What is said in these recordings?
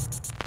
you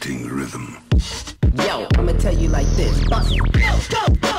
pulsating rhythm. Yo, I'ma tell you like this. Bust go, go.